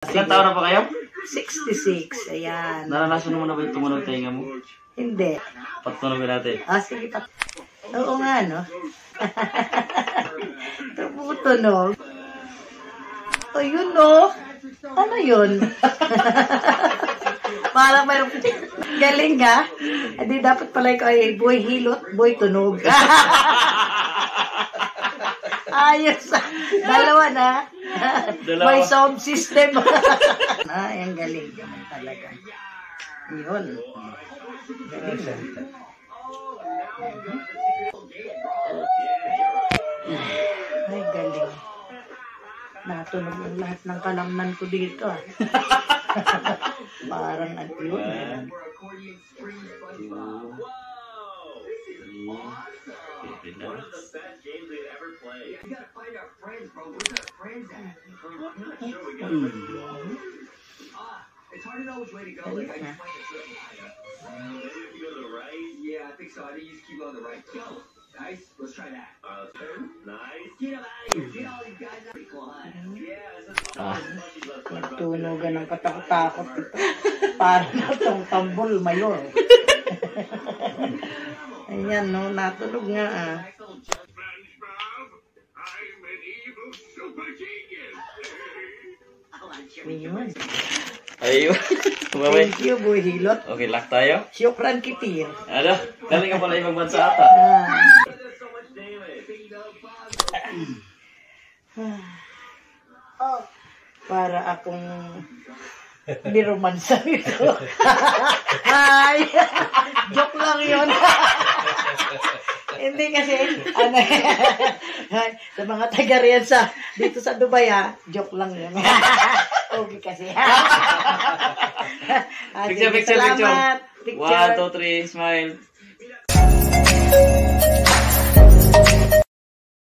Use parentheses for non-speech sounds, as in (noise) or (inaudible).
Ilan taon na pa kayo? 66. Ayan. Naranasan mo na ba yung tumunog tainga mo? Hindi. Patunogin natin. Ah, sige pa. Oo nga, no? (laughs) Tumutunog. O, yun, no? Ano yun? (laughs) Parang mayroong (laughs) galing ka. Hindi dapat pala ikaw ay boy hilot, boy tunog. Ayos. Dalawa na. Dalawa. May sound system. (laughs) ah, ang galing naman talaga. Yun. Galing. Ay, galing. Natunog yung lahat ng kalamnan ko dito. Ah. (laughs) Parang ano yun. It's hard to know which way to go. Like, I just find it certain Maybe if you go to the right? Yeah, I think so. I think you just keep going to the right. Go. Nice. Let's try that. Uh, nice. Get him out of here. Get all these guys out. Come on. Yeah, that's Ah. Nagtunugan ng katakot-takot ito. (laughs) Parang itong tambol mayor. (laughs) Ayan, no? Natunog nga ah. Ayun. Ayun. Kumamay. Thank you, Boy Hilot. Okay, lock tayo. Syukran kitir. Ano? Dali ka pala ibang bansa ata. Ah. Para akong niromansa ito. (laughs) Ay! (laughs) Joke lang yun. (laughs) Hindi kasi, ano, ay, sa mga taga sa, dito sa Dubai ha, joke lang yun. (laughs) okay kasi. (laughs) Ah, Picture, picture, picture. salamat. One, two, three, smile.